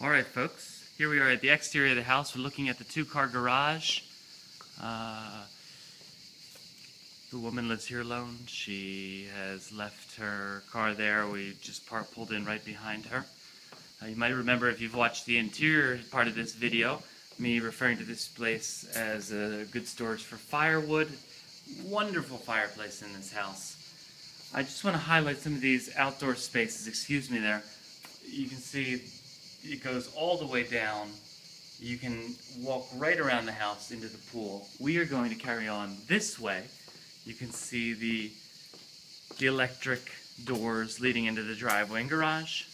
Alright folks, here we are at the exterior of the house. We're looking at the two-car garage. Uh, the woman lives here alone. She has left her car there. We just part pulled in right behind her. Uh, you might remember if you've watched the interior part of this video, me referring to this place as a good storage for firewood. Wonderful fireplace in this house. I just want to highlight some of these outdoor spaces. Excuse me there. You can see it goes all the way down. You can walk right around the house into the pool. We are going to carry on this way. You can see the, the electric doors leading into the driveway and garage.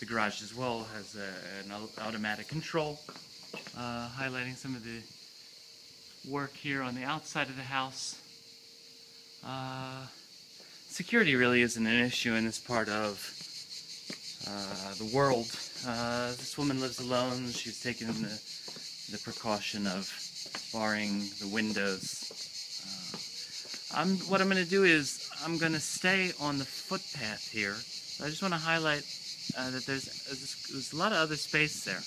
The garage as well has a, an automatic control, uh, highlighting some of the work here on the outside of the house. Uh, security really isn't an issue in this part of uh, the world. Uh, this woman lives alone. She's taken the, the precaution of barring the windows. Uh, I'm, what I'm going to do is I'm going to stay on the footpath here. I just want to highlight uh, that there's, there's, a lot of other space there.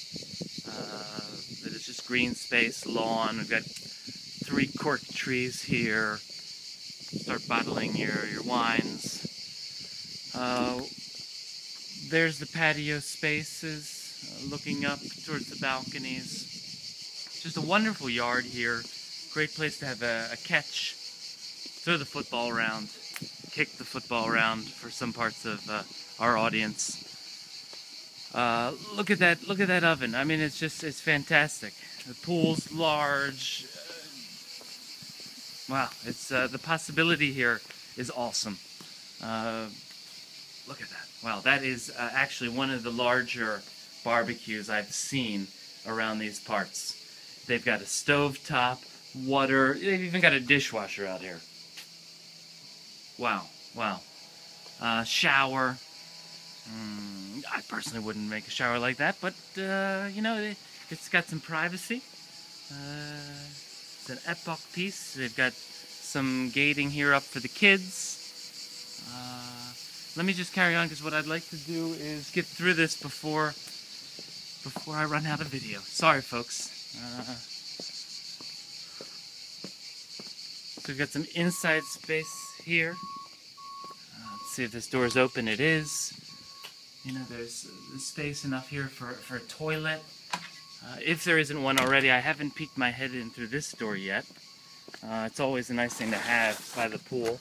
It's just green space, lawn. We've got three cork trees here. Start bottling your, your wines. Uh, there's the patio spaces, uh, looking up towards the balconies. Just a wonderful yard here. Great place to have a, a catch, throw the football around, kick the football around for some parts of uh, our audience. Uh, look at that! Look at that oven. I mean, it's just it's fantastic. The pool's large. wow, it's uh, the possibility here is awesome. Look at that. Wow, that is uh, actually one of the larger barbecues I've seen around these parts. They've got a stove top, water, they've even got a dishwasher out here. Wow, wow. Uh, shower. Mm, I personally wouldn't make a shower like that, but, uh, you know, it, has got some privacy. Uh, it's an epoch piece. They've got some gating here up for the kids. Uh, let me just carry on because what I'd like to do is get through this before before I run out of video. Sorry, folks. Uh, so we've got some inside space here. Uh, let's see if this door is open. It is. You know, there's, there's space enough here for, for a toilet. Uh, if there isn't one already, I haven't peeked my head in through this door yet. Uh, it's always a nice thing to have by the pool.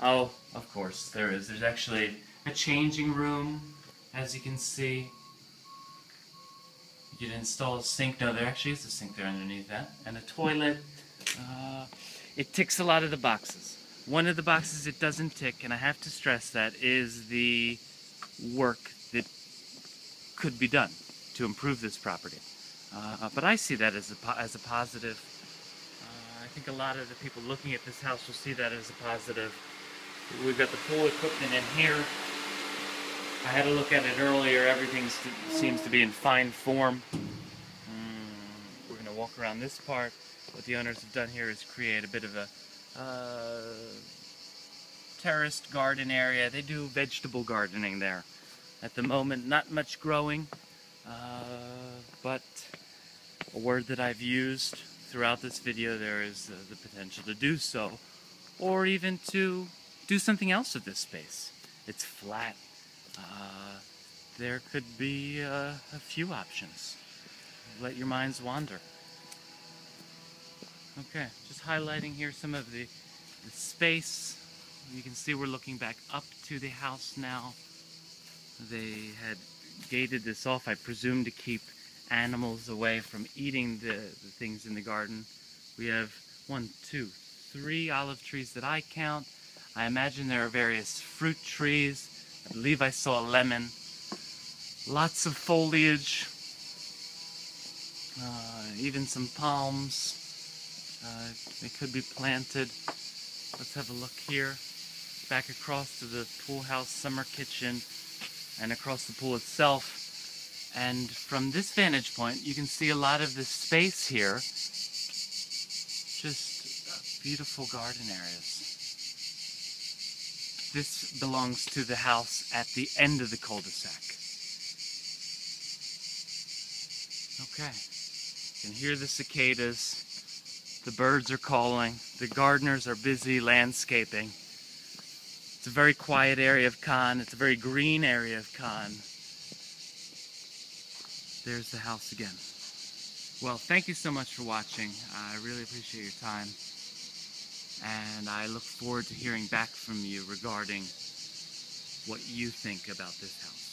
Oh, of course, there is. There's actually a changing room, as you can see. You can install a sink. No, there actually is a sink there underneath that. And a toilet. Uh, it ticks a lot of the boxes. One of the boxes it doesn't tick, and I have to stress that, is the work that could be done to improve this property. Uh, but I see that as a, as a positive. Uh, I think a lot of the people looking at this house will see that as a positive. We've got the pool equipment in here. I had a look at it earlier. Everything seems to be in fine form. Mm, we're going to walk around this part. What the owners have done here is create a bit of a uh, terraced garden area. They do vegetable gardening there. At the moment, not much growing, uh, but a word that I've used throughout this video, there is uh, the potential to do so, or even to do something else with this space. It's flat. Uh, there could be uh, a few options. Let your minds wander. Okay, just highlighting here some of the, the space. You can see we're looking back up to the house now. They had gated this off, I presume, to keep animals away from eating the, the things in the garden. We have one, two, three olive trees that I count, I imagine there are various fruit trees. I believe I saw a lemon. Lots of foliage. Uh, even some palms. Uh, they could be planted. Let's have a look here. Back across to the pool house summer kitchen and across the pool itself. And from this vantage point, you can see a lot of this space here. Just beautiful garden areas. This belongs to the house at the end of the cul-de-sac. Okay. You can hear the cicadas. The birds are calling. The gardeners are busy landscaping. It's a very quiet area of Cannes. It's a very green area of Cannes. There's the house again. Well, thank you so much for watching. I really appreciate your time. And I look forward to hearing back from you regarding what you think about this house.